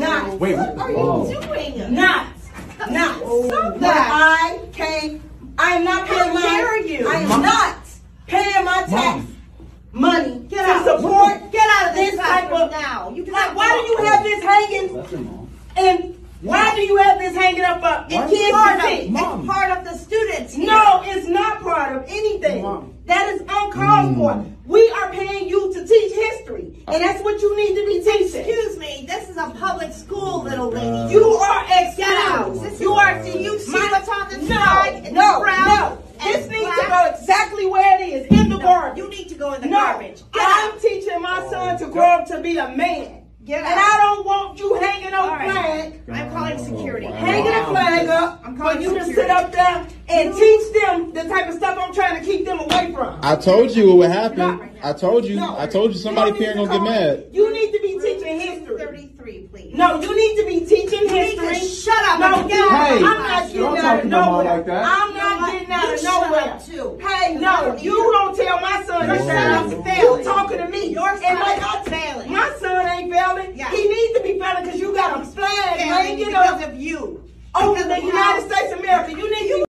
not. Wait, What are oh. you doing? Not. Not. Oh. Stop that. I can't. I am not paying How my. dare you. I am Mom. not paying my tax Mom. money Get to out. support. Get out of this this type classroom of. now. You Like, why do you have this hanging? That's your mom. And why do you have this hanging up uh, for Why? kids Part to of. Mom. it's part of the students here. No, it's not part of anything. Mom. That is uncalled for. Mm. We are paying you to teach history, and that's what you need to be teaching. Excuse me, to go in the no, garbage. Get I'm out. teaching my oh, son to grow up to be a man, Get and out. I don't want you hanging no All right. flag I'm calling security. Oh, wow. hanging a flag up I'm for calling you to sit up there and teach them the type of stuff I'm trying to keep them away from. I told you what would happen. Right. I told you. No. I told you somebody You don't parent need gonna get mad. You need to be teaching history. 33, please. No, you need to be teaching You need to history. shut up No, get out Hey, I'm not getting out of to my mom nowhere. like. I'm not getting out of nowhere. too. Hey, I no, don't you don't tell my son to Your shut son's up. failing. You talking to me. Your and like son's I, failing. My son ain't failing. Yeah. He needs to be failing because you got a flag Failing hanging because up of you. over the United how- States of America. You need you